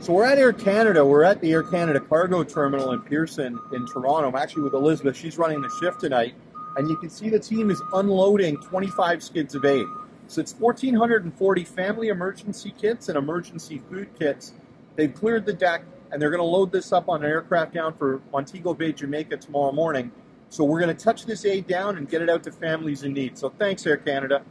So we're at Air Canada. We're at the Air Canada cargo terminal in Pearson in Toronto. I'm actually with Elizabeth. She's running the shift tonight. And you can see the team is unloading 25 skids of aid. So it's 1,440 family emergency kits and emergency food kits. They've cleared the deck and they're going to load this up on an aircraft down for Montego Bay, Jamaica tomorrow morning. So we're going to touch this aid down and get it out to families in need. So thanks, Air Canada.